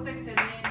estamos excelentes.